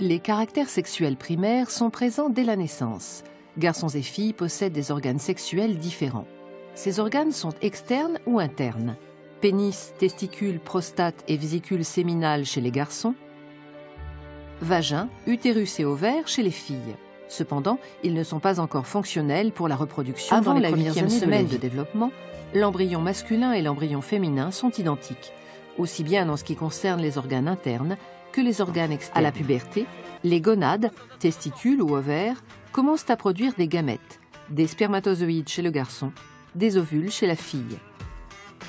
Les caractères sexuels primaires sont présents dès la naissance. Garçons et filles possèdent des organes sexuels différents. Ces organes sont externes ou internes. Pénis, testicules, prostate et vésicule séminale chez les garçons. Vagin, utérus et ovaire chez les filles. Cependant, ils ne sont pas encore fonctionnels pour la reproduction Avant dans les la premières années semaine de, de développement. L'embryon masculin et l'embryon féminin sont identiques, aussi bien en ce qui concerne les organes internes que les organes. À la puberté, les gonades, testicules ou ovaires, commencent à produire des gamètes, des spermatozoïdes chez le garçon, des ovules chez la fille.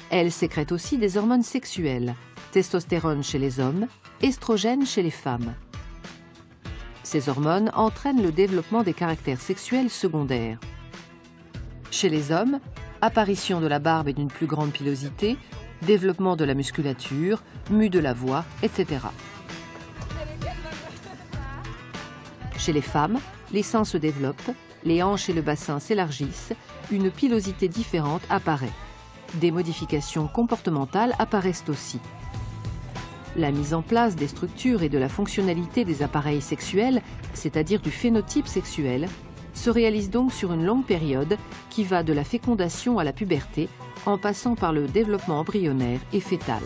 Elles sécrètent aussi des hormones sexuelles, testostérone chez les hommes, estrogène chez les femmes. Ces hormones entraînent le développement des caractères sexuels secondaires. Chez les hommes, apparition de la barbe et d'une plus grande pilosité, développement de la musculature, mue de la voix, etc. Chez les femmes, les seins se développent, les hanches et le bassin s'élargissent, une pilosité différente apparaît. Des modifications comportementales apparaissent aussi. La mise en place des structures et de la fonctionnalité des appareils sexuels, c'est-à-dire du phénotype sexuel, se réalise donc sur une longue période qui va de la fécondation à la puberté en passant par le développement embryonnaire et fœtal.